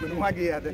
Fico numa guiada.